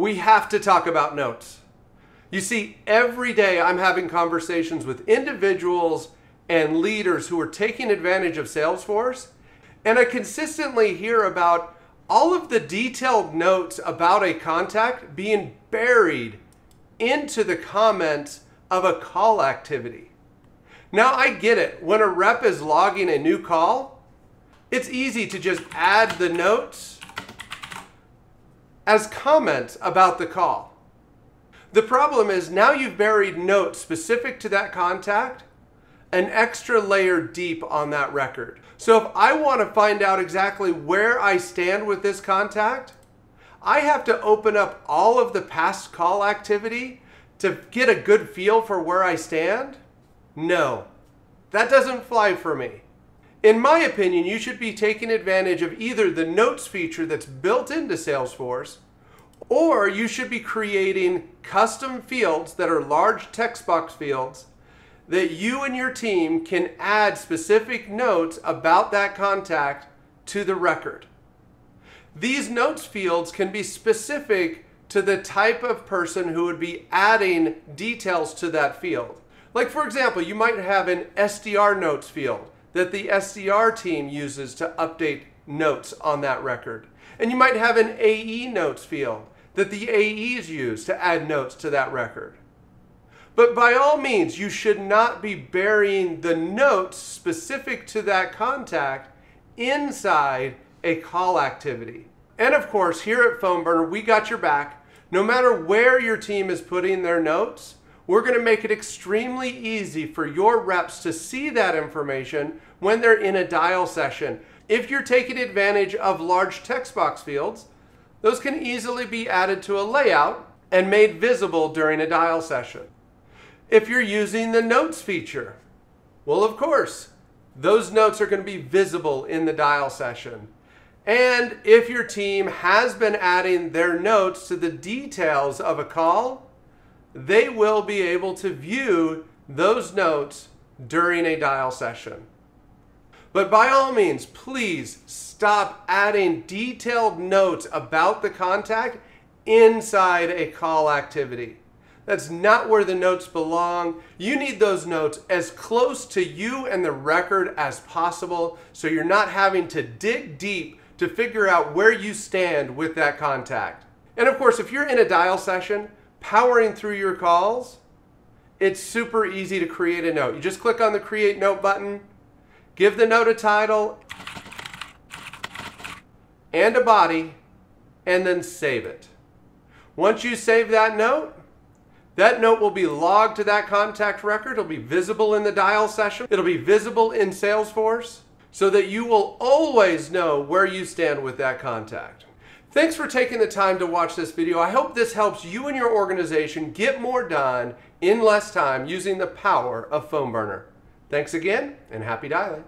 we have to talk about notes. You see, every day I'm having conversations with individuals and leaders who are taking advantage of Salesforce, and I consistently hear about all of the detailed notes about a contact being buried into the comments of a call activity. Now, I get it. When a rep is logging a new call, it's easy to just add the notes as comments about the call. The problem is now you've buried notes specific to that contact an extra layer deep on that record. So if I want to find out exactly where I stand with this contact, I have to open up all of the past call activity to get a good feel for where I stand? No, that doesn't fly for me. In my opinion, you should be taking advantage of either the notes feature that's built into Salesforce, or you should be creating custom fields that are large text box fields that you and your team can add specific notes about that contact to the record. These notes fields can be specific to the type of person who would be adding details to that field. Like, for example, you might have an SDR notes field that the SDR team uses to update notes on that record. And you might have an AE notes field that the AEs use to add notes to that record. But by all means, you should not be burying the notes specific to that contact inside a call activity. And of course, here at PhoneBurner, we got your back. No matter where your team is putting their notes, we're going to make it extremely easy for your reps to see that information when they're in a dial session. If you're taking advantage of large text box fields, those can easily be added to a layout and made visible during a dial session if you're using the notes feature? Well, of course, those notes are going to be visible in the dial session. And if your team has been adding their notes to the details of a call, they will be able to view those notes during a dial session. But by all means, please stop adding detailed notes about the contact inside a call activity. That's not where the notes belong. You need those notes as close to you and the record as possible so you're not having to dig deep to figure out where you stand with that contact. And of course, if you're in a dial session, powering through your calls, it's super easy to create a note. You just click on the Create Note button, give the note a title and a body, and then save it. Once you save that note, that note will be logged to that contact record. It'll be visible in the dial session. It'll be visible in Salesforce so that you will always know where you stand with that contact. Thanks for taking the time to watch this video. I hope this helps you and your organization get more done in less time using the power of PhoneBurner. Thanks again and happy dialing.